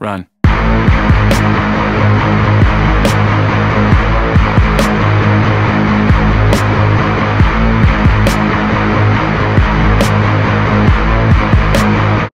Run.